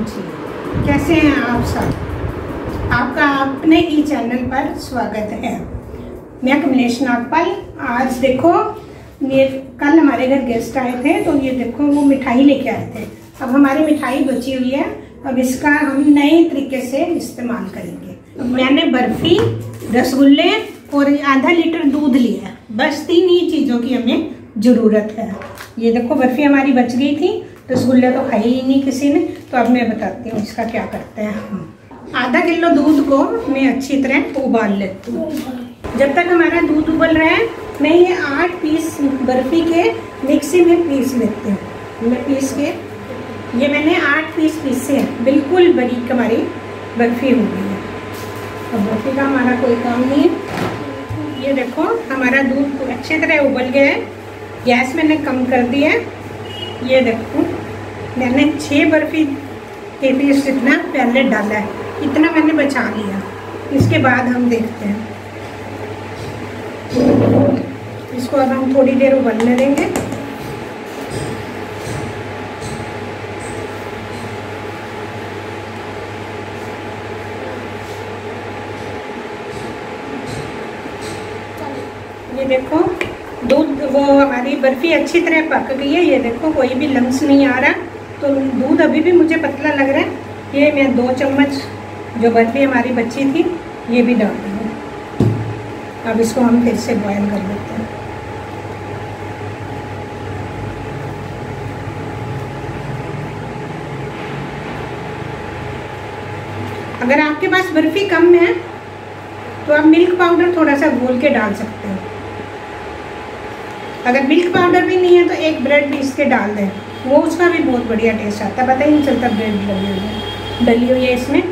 जी। कैसे हैं आप सब? आपका अपने ही चैनल पर स्वागत है। मैं कमलेश नागपाल। आज देखो, ये कल हमारे घर गेस्ट आए थे तो ये देखो, वो मिठाई लेके आए थे। अब हमारी मिठाई बची हुई है। अब इसका हम नए तरीके से इस्तेमाल करेंगे। मैंने बर्फ़ी, रसगुल्ले और आधा लीटर दूध लिया है। बस तीन ही चीज़ों की हमें ज़रूरत है। ये देखो, बर्फ़ी हमारी बच गई थी। रसगुल्ले तो खाई ही नहीं किसी ने तो अब मैं बताती हूँ इसका क्या करते हैं हम। आधा किलो दूध को मैं अच्छी तरह उबाल लेती हूँ। जब तक हमारा दूध उबल रहा है, मैं ये आठ पीस बर्फ़ी के मिक्सी में पीस लेती हूँ। मैं पीस के, ये मैंने आठ पीस पीसे हैं। बिल्कुल बारीक हमारी बर्फ़ी हो गई है। अब बर्फ़ी का हमारा कोई काम नहीं है। ये देखो, हमारा दूध अच्छी तरह उबल गया है। गैस मैंने कम कर दिया है। ये देखो मैंने छः बर्फ़ी के पीस इतना पहले डाला है, इतना मैंने बचा लिया। इसके बाद हम देखते हैं। इसको अब हम थोड़ी देर उबलने देंगे ये देखो, दूध, वो हमारी बर्फ़ी अच्छी तरह पक गई है। ये देखो, कोई भी लम्स नहीं आ रहा। तो दूध अभी भी मुझे पतला लग रहा है। ये मैं दो चम्मच, जो बर्फ़ी हमारी बच्ची थी, ये भी डाल दूँगी अब इसको हम फिर से बॉयल कर लेते हैं। अगर आपके पास बर्फ़ी कम है तो आप मिल्क पाउडर थोड़ा सा घोल के डाल सकते हो। अगर मिल्क पाउडर भी नहीं है तो एक ब्रेड पीस के डाल दें। वो उसका भी बहुत बढ़िया टेस्ट आता है। पता ही नहीं चलता ब्रेड डली हुई है। डली हुई है इसमें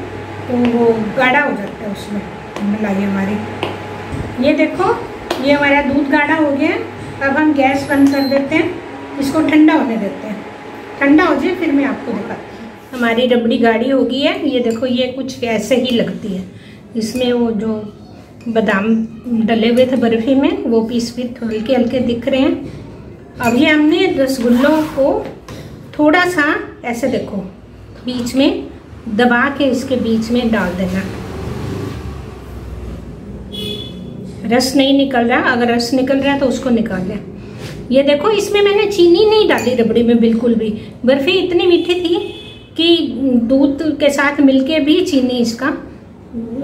तो वो गाढ़ा हो जाता है उसमें, मलाई हमारी। ये देखो, ये हमारा दूध गाढ़ा हो गया अब हम गैस बंद कर देते हैं, इसको ठंडा होने देते हैं। ठंडा हो जाए, फिर मैं आपको दिखाती हूँ। हमारी रबड़ी गाढ़ी हो गई है। ये देखो, ये कुछ ऐसे ही लगती है। इसमें वो जो बादाम डले हुए थे बर्फ़ी में, वो पीस भी हल्के हल्के दिख रहे हैं। ये हमने रसगुल्लों को थोड़ा सा ऐसे देखो, बीच में दबा के इसके बीच में डाल देना। रस नहीं निकल रहा, अगर रस निकल रहा है तो उसको निकाल लें। ये देखो, इसमें मैंने चीनी नहीं डाली रबड़ी में बिल्कुल भी। बर्फ़ी इतनी मीठी थी कि दूध के साथ मिलके भी चीनी इसका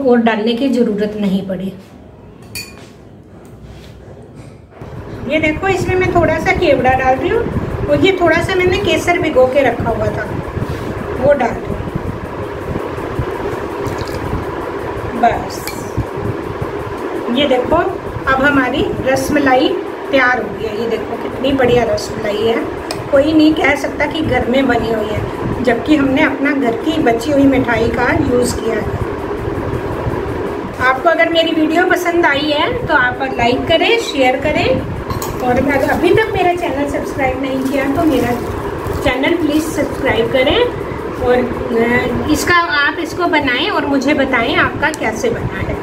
और डालने की ज़रूरत नहीं पड़ी। ये देखो, इसमें मैं थोड़ा सा केवड़ा डाल रही हूँ और ये थोड़ा सा मैंने केसर भिगो के रखा हुआ था, वो डाल दो। बस। ये देखो, अब हमारी रसमलाई तैयार हो गई है। ये देखो, कितनी बढ़िया रसमलाई है। कोई नहीं कह सकता कि घर में बनी हुई है, जबकि हमने अपना घर की बची हुई मिठाई का यूज़ किया है। आपको अगर मेरी वीडियो पसंद आई है तो आप लाइक करें, शेयर करें और अगर अभी तक मेरा चैनल सब्सक्राइब नहीं किया तो मेरा चैनल प्लीज़ सब्सक्राइब करें और इसका आप इसको बनाएँ और मुझे बताएँ आपका कैसे बना है।